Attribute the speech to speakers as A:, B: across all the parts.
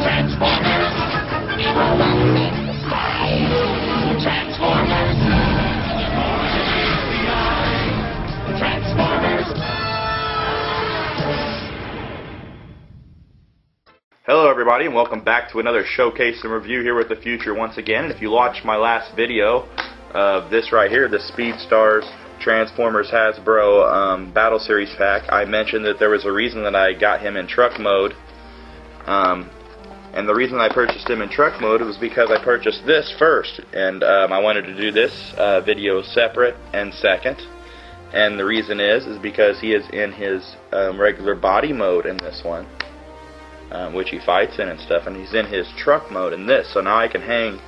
A: Transformers. Transformers. Hello everybody and welcome back to another showcase and review here with the future once again. If you watched my last video of this right here, the Speed Stars Transformers Hasbro um, Battle Series pack, I mentioned that there was a reason that I got him in truck mode. Um, and the reason I purchased him in truck mode was because I purchased this first, and um, I wanted to do this uh, video separate and second. And the reason is, is because he is in his um, regular body mode in this one um, which he fights in and stuff, and he's in his truck mode in this. So now I can hang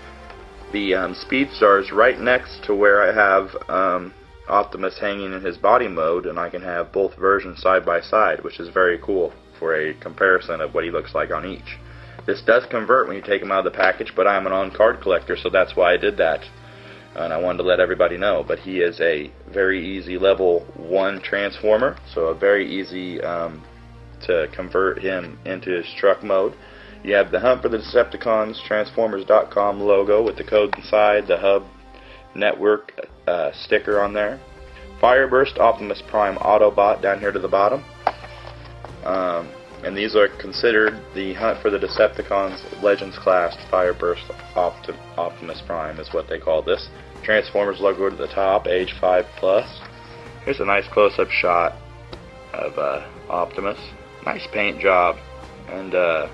A: the um, Speedstars right next to where I have um, Optimus hanging in his body mode, and I can have both versions side by side, which is very cool for a comparison of what he looks like on each. This does convert when you take him out of the package, but I'm an on-card collector, so that's why I did that. And I wanted to let everybody know. But he is a very easy level 1 Transformer, so a very easy um, to convert him into his truck mode. You have the Hunt for the Decepticons Transformers.com logo with the code inside, the Hub Network uh, sticker on there. Fireburst Optimus Prime Autobot down here to the bottom. Um, and these are considered the Hunt for the Decepticons Legends class Fireburst Opti Optimus Prime is what they call this. Transformers logo to the top, age 5 plus. Here's a nice close-up shot of uh, Optimus. Nice paint job. And uh,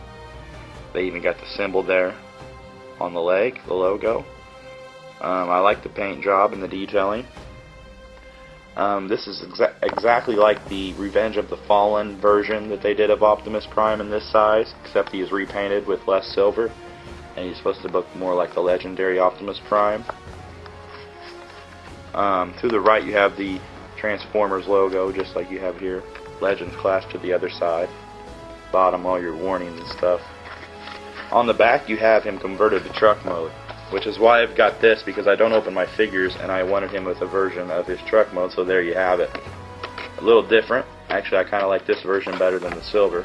A: they even got the symbol there on the leg, the logo. Um, I like the paint job and the detailing. Um, this is exa exactly like the Revenge of the Fallen version that they did of Optimus Prime in this size, except he is repainted with less silver, and he's supposed to look more like the legendary Optimus Prime. Um, to the right you have the Transformers logo, just like you have here. Legends Class to the other side. Bottom all your warnings and stuff. On the back you have him converted to truck mode, which is why I've got this because I don't open my figures and I wanted him with a version of his truck mode, so there you have it. A little different. Actually, I kind of like this version better than the silver.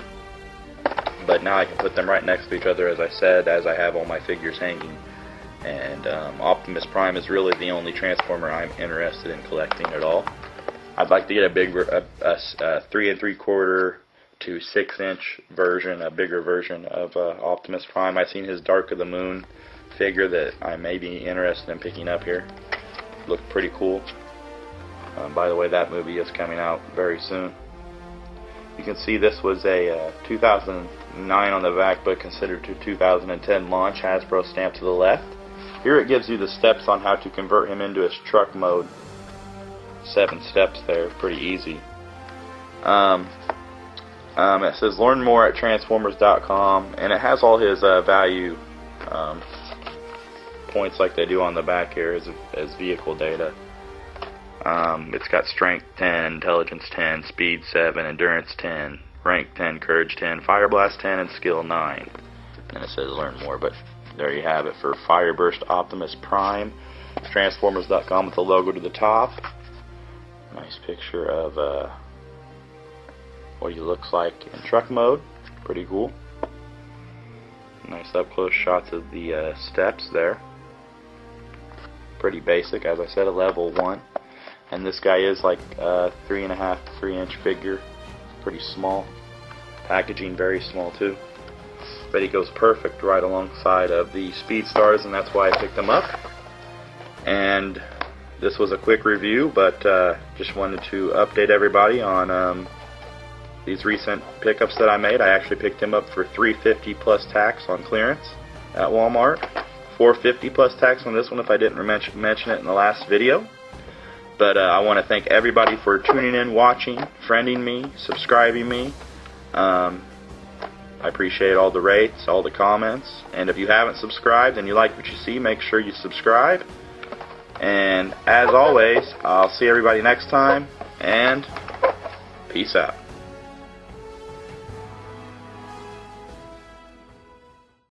A: But now I can put them right next to each other, as I said, as I have all my figures hanging. And um, Optimus Prime is really the only Transformer I'm interested in collecting at all. I'd like to get a bigger, a, a, a three and three quarter to six inch version, a bigger version of uh, Optimus Prime. I've seen his Dark of the Moon figure that I may be interested in picking up here. Looked pretty cool. Um, by the way, that movie is coming out very soon. You can see this was a uh, 2009 on the back, but considered to 2010 launch. Hasbro stamp to the left. Here it gives you the steps on how to convert him into his truck mode seven steps there, pretty easy. Um, um, it says learn more at transformers.com, and it has all his uh, value um, points like they do on the back here as, as vehicle data. Um, it's got strength 10, intelligence 10, speed 7, endurance 10, rank 10, courage 10, fire blast 10, and skill 9. And it says learn more, but there you have it for Fireburst Optimus Prime. Transformers.com with the logo to the top. Nice picture of uh, what he looks like in truck mode. Pretty cool. Nice up close shots of the uh, steps there. Pretty basic, as I said, a level one. And this guy is like a three and a half, three inch figure. Pretty small. Packaging very small too. But he goes perfect right alongside of the Speed Stars, and that's why I picked him up. And this was a quick review, but uh, just wanted to update everybody on um, these recent pickups that I made. I actually picked him up for 350 plus tax on clearance at Walmart. 450 plus tax on this one if I didn't mention, mention it in the last video. But uh, I want to thank everybody for tuning in, watching, friending me, subscribing me. Um, I appreciate all the rates, all the comments. And if you haven't subscribed and you like what you see, make sure you subscribe. And as always, I'll see everybody next time, and peace out.